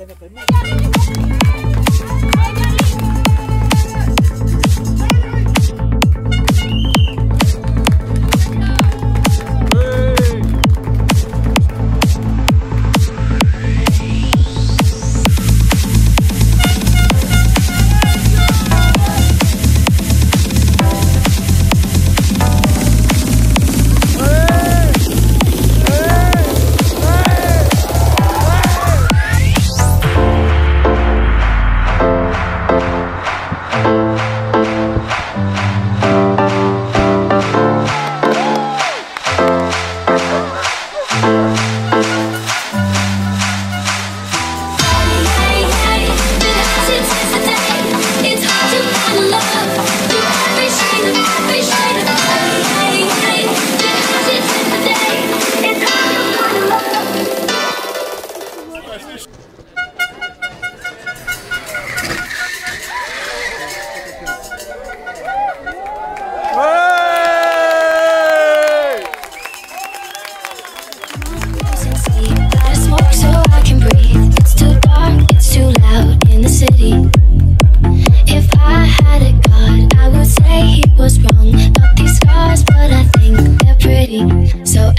Banyak.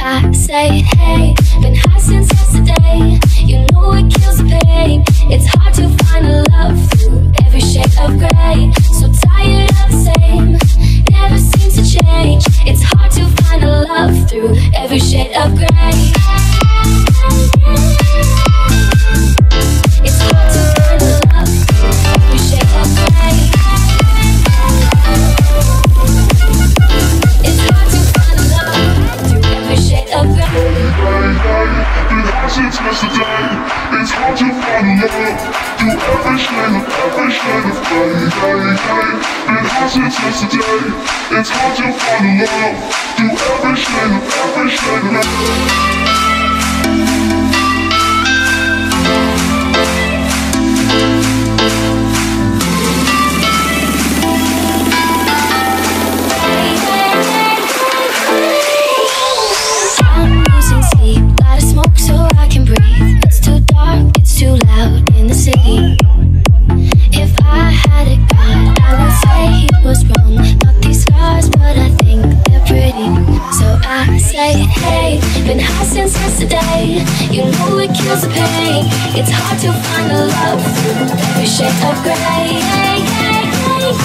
I say hey, been high since yesterday. You know it kills the pain. It's hard to find a love through every shade of gray. night It's hard to find love. Through every shade of every shade of day, day, day Been hard since yesterday It's hard to fall love Through every shade of every shade of day late. Hey, been high since yesterday. You know it kills the pain. It's hard to find a love through every shade of gray. Hey, hey, hey,